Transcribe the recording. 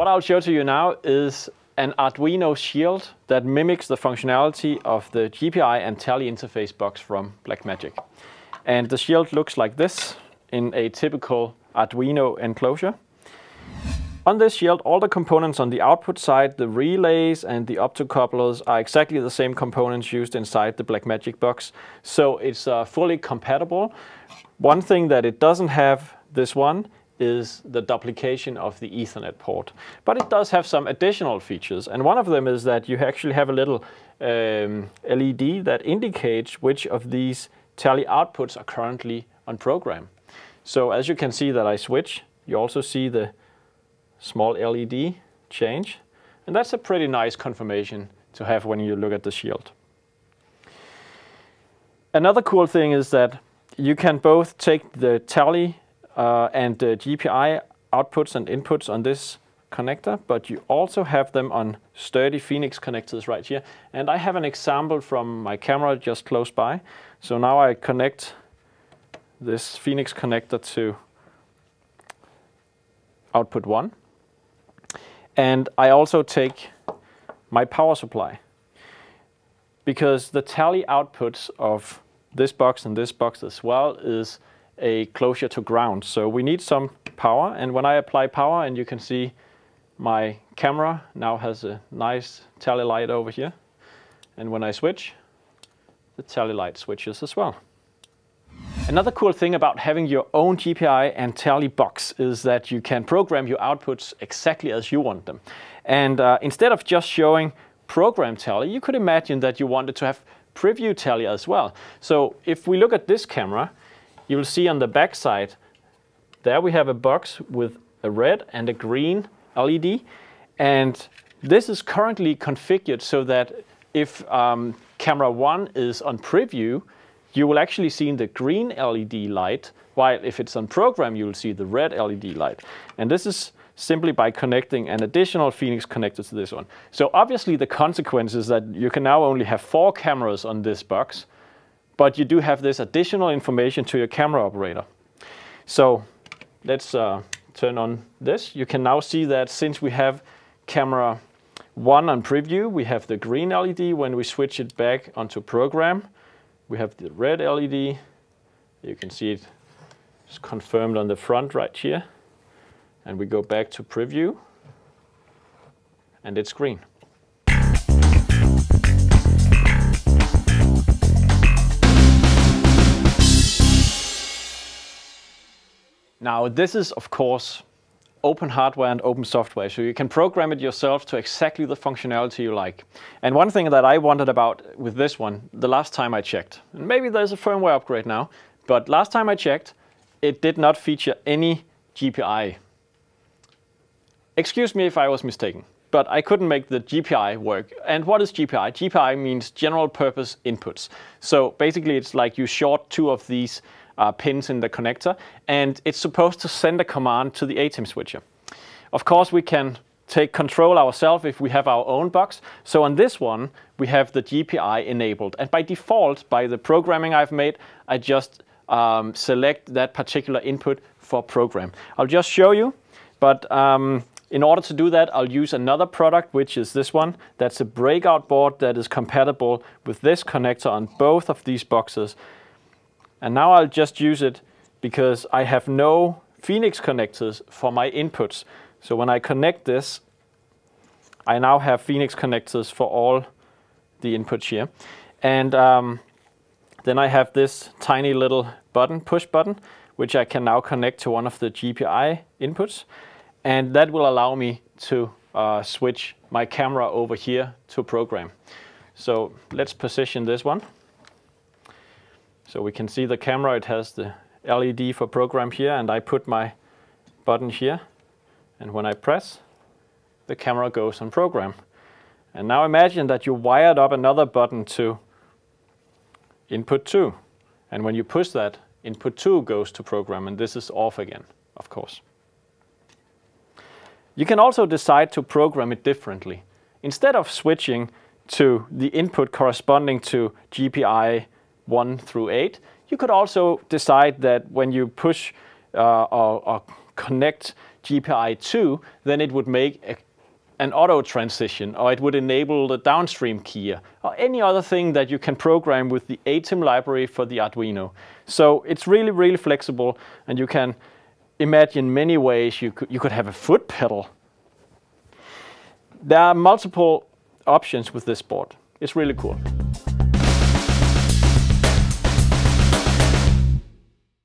What I'll show to you now is an Arduino Shield that mimics the functionality of the GPI and Tally interface box from Blackmagic. And the shield looks like this in a typical Arduino enclosure. On this shield, all the components on the output side, the relays and the optocouplers are exactly the same components used inside the Blackmagic box. So it's uh, fully compatible. One thing that it doesn't have, this one, is the duplication of the Ethernet port. But it does have some additional features. And one of them is that you actually have a little um, LED that indicates which of these tally outputs are currently on program. So as you can see that I switch, you also see the small LED change. And that's a pretty nice confirmation to have when you look at the shield. Another cool thing is that you can both take the tally Uh, and the GPI outputs and inputs on this connector, but you also have them on sturdy Phoenix connectors right here. And I have an example from my camera just close by. So now I connect this Phoenix connector to output 1. And I also take my power supply because the tally outputs of this box and this box as well is a closure to ground. So we need some power and when I apply power and you can see my camera now has a nice tally light over here and when I switch the tally light switches as well. Another cool thing about having your own GPI and tally box is that you can program your outputs exactly as you want them. And uh, instead of just showing program tally, you could imagine that you wanted to have preview tally as well. So if we look at this camera, you will see on the back side, there we have a box with a red and a green LED. And this is currently configured so that if um, camera one is on preview, you will actually see the green LED light, while if it's on program, you will see the red LED light. And this is simply by connecting an additional Phoenix connector to this one. So obviously the consequence is that you can now only have four cameras on this box, but you do have this additional information to your camera operator. So let's uh, turn on this. You can now see that since we have camera one on preview, we have the green LED. When we switch it back onto program, we have the red LED. You can see it is confirmed on the front right here. And we go back to preview and it's green. Now this is of course open hardware and open software, so you can program it yourself to exactly the functionality you like. And one thing that I wondered about with this one, the last time I checked, and maybe there's a firmware upgrade now, but last time I checked, it did not feature any GPI. Excuse me if I was mistaken, but I couldn't make the GPI work. And what is GPI? GPI means general purpose inputs. So basically it's like you short two of these uh, pins in the connector, and it's supposed to send a command to the ATEM switcher. Of course, we can take control ourselves if we have our own box. So on this one, we have the GPI enabled. And by default, by the programming I've made, I just um, select that particular input for program. I'll just show you, but um, in order to do that, I'll use another product, which is this one. That's a breakout board that is compatible with this connector on both of these boxes. And now I'll just use it because I have no Phoenix connectors for my inputs. So when I connect this, I now have Phoenix connectors for all the inputs here. And um, then I have this tiny little button, push button, which I can now connect to one of the GPI inputs. And that will allow me to uh, switch my camera over here to program. So let's position this one. So we can see the camera, it has the LED for program here, and I put my button here. And when I press, the camera goes on program. And now imagine that you wired up another button to input 2. And when you push that, input 2 goes to program, and this is off again, of course. You can also decide to program it differently. Instead of switching to the input corresponding to GPI 1 through 8. You could also decide that when you push uh, or, or, connect GPI 2, then it would make a, an auto transition or it would enable the downstream keyer or any other thing that you can program with the ATEM library for the Arduino. So it's really, really flexible and you can imagine many ways you could, you could have a foot pedal. There are multiple options with this board. It's really cool.